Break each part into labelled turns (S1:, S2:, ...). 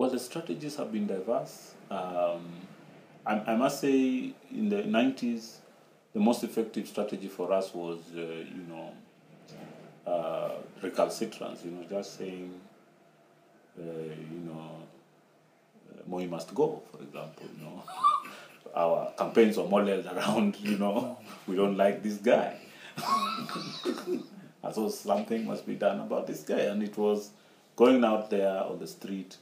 S1: Well, the strategies have been diverse. Um, I, I must say, in the 90s, the most effective strategy for us was, uh, you know, uh, recalcitrance, you know, just saying, uh, you know, uh, Moi must go, for example, you know. Our campaigns were modeled around, you know, we don't like this guy. and so something must be done about this guy. And it was going out there on the street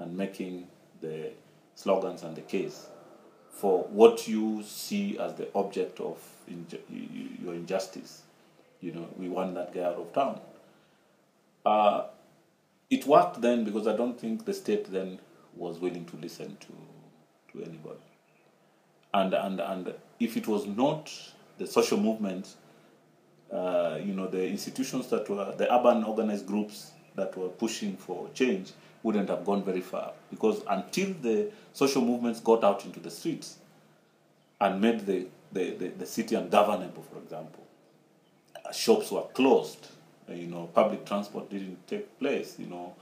S1: and making the slogans and the case for what you see as the object of inju- your injustice. You know, we want that guy out of town. Uh, it worked then because I don't think the state then was willing to listen to, to anybody. And, and, and if it was not the social movement, uh, you know, the institutions that were, the urban organized groups that were pushing for change wouldn't have gone very far. Because until the social movements got out into the streets and made the, the, the, the city ungovernable, for example, uh, shops were closed, uh, you know, public transport didn't take place, you know,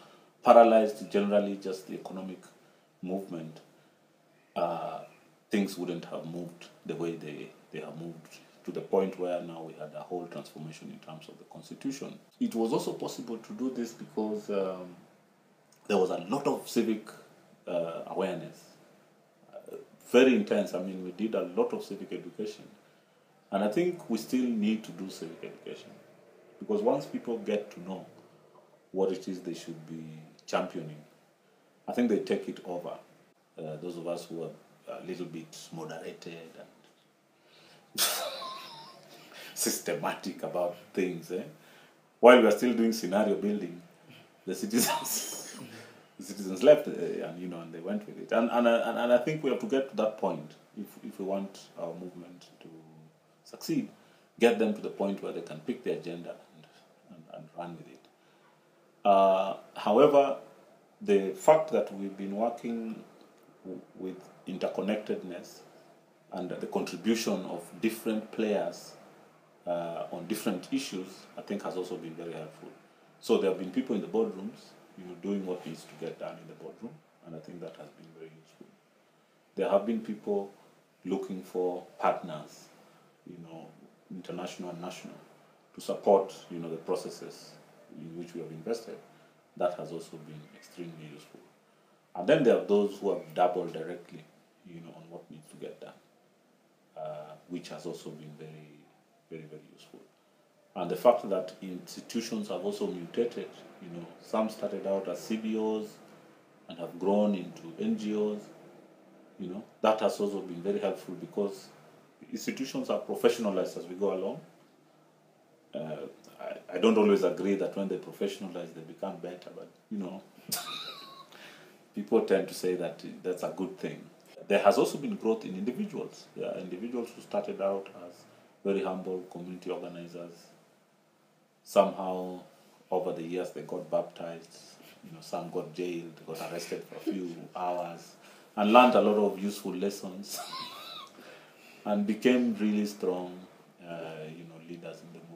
S1: paralyzed generally just the economic movement, uh, things wouldn't have moved the way they, they have moved to the point where now we had a whole transformation in terms of the constitution. It was also possible to do this because um, there was a lot of civic uh, awareness, uh, very intense. I mean, we did a lot of civic education, and I think we still need to do civic education because once people get to know what it is they should be championing, I think they take it over. Uh, those of us who are a little bit moderated and systematic about things. Eh? While we are still doing scenario building, the citizens, the citizens left, uh, and you know, and they went with it. And and, and and I think we have to get to that point if if we want our movement to succeed. Get them to the point where they can pick the agenda and and, and run with it. Uh, however, the fact that we've been working w- with interconnectedness and the contribution of different players uh, on different issues, I think has also been very helpful. So there have been people in the boardrooms, you know, doing what needs to get done in the boardroom, and I think that has been very useful. There have been people looking for partners, you know, international and national, to support, you know, the processes in which we have invested. That has also been extremely useful. And then there are those who have dabbled directly, you know, on what needs to get done, uh, which has also been very, very, very useful. And the fact that institutions have also mutated, you know, some started out as CBOs and have grown into NGOs, you know, that has also been very helpful because institutions are professionalized as we go along. Uh, I, I don't always agree that when they professionalize, they become better, but you know, people tend to say that that's a good thing. There has also been growth in individuals. There are individuals who started out as very humble community organizers. Somehow, over the years, they got baptized. You know, some got jailed, got arrested for a few hours, and learned a lot of useful lessons, and became really strong, uh, you know, leaders in the